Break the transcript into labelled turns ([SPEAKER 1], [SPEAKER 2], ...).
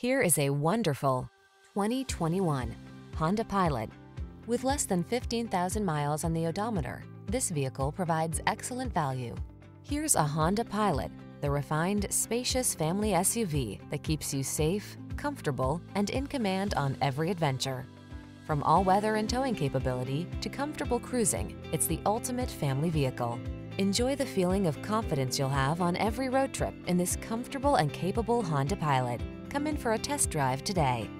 [SPEAKER 1] Here is a wonderful 2021 Honda Pilot. With less than 15,000 miles on the odometer, this vehicle provides excellent value. Here's a Honda Pilot, the refined, spacious family SUV that keeps you safe, comfortable, and in command on every adventure. From all-weather and towing capability to comfortable cruising, it's the ultimate family vehicle. Enjoy the feeling of confidence you'll have on every road trip in this comfortable and capable Honda Pilot. Come in for a test drive today.